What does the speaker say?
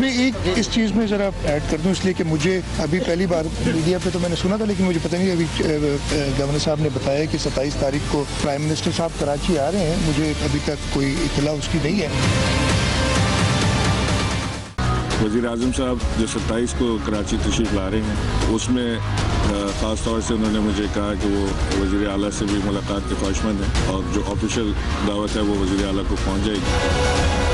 इसमें एक, इस चीज़ में ज़रा ऐड कर दूँ, इसलिए कि मुझे अभी पहली बार मीडिया पे तो मैंने सुना था, लेकिन मुझे पता नहीं अभी गवर्नर साहब ने बताया कि सत्ताईस तारीख को प्राइम मिनिस्टर साहब कराची आ रहे हैं। मुझे अभी तक कोई इतला उसकी नहीं है। वज़ी अजम साहब जो सत्ताईस को कराची तशरीफ़ ला रहे हैं, उसमें ख़ास तौर से उन्होंने मुझे कहा कि वो वज़ी अला से भी मुलाकात के ख्वाहिशमंद हैं और जो ऑफिशियल दावत है वो वज़ी अला को पहुँच जाएगी।